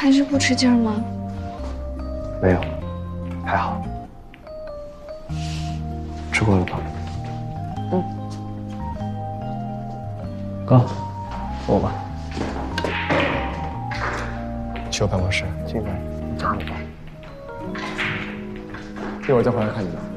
还是不吃劲吗？没有，还好。吃过了吧？嗯。哥，我吧。去我办公室。进来。走吧。一会儿再回来看你们。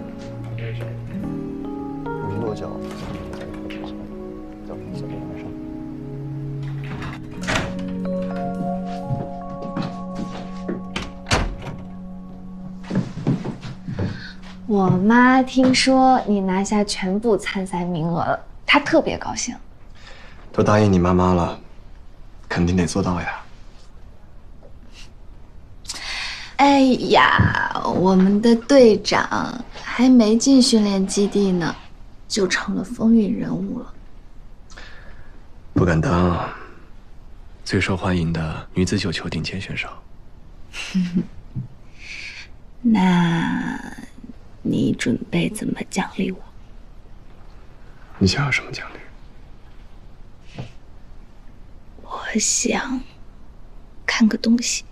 我妈听说你拿下全部参赛名额了，她特别高兴。都答应你妈妈了，肯定得做到呀。哎呀，我们的队长还没进训练基地呢，就成了风云人物了。不敢当，最受欢迎的女子九球顶尖选手。那，你准备怎么奖励我？你想要什么奖励？我想看个东西。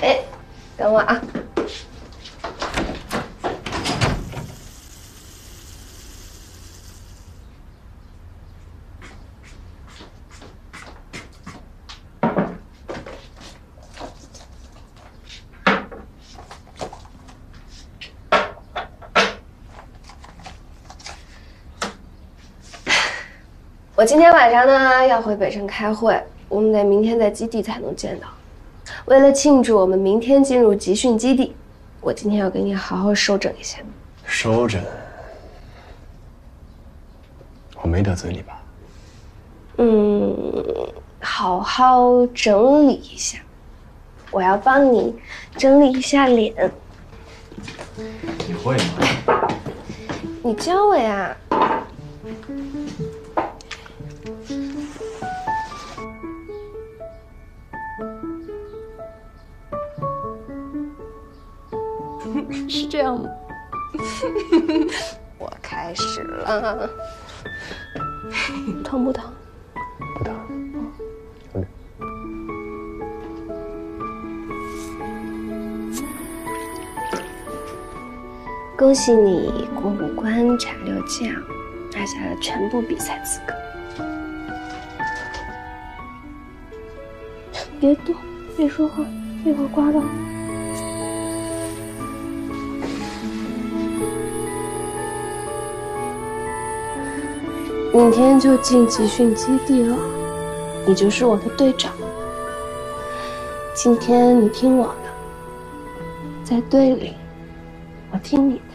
哎，等我啊！我今天晚上呢要回北城开会，我们得明天在基地才能见到。为了庆祝我们明天进入集训基地，我今天要给你好好收整一下。收整？我没得罪你吧？嗯，好好整理一下。我要帮你整理一下脸。你会吗？你教我呀。是这样吗？我开始了，疼不疼？不疼。恭喜你过五关斩六将，拿下了全部比赛资格。别动，别说话，一会儿刮到。明天就进集训基地了，你就是我的队长。今天你听我的，在队里，我听你的。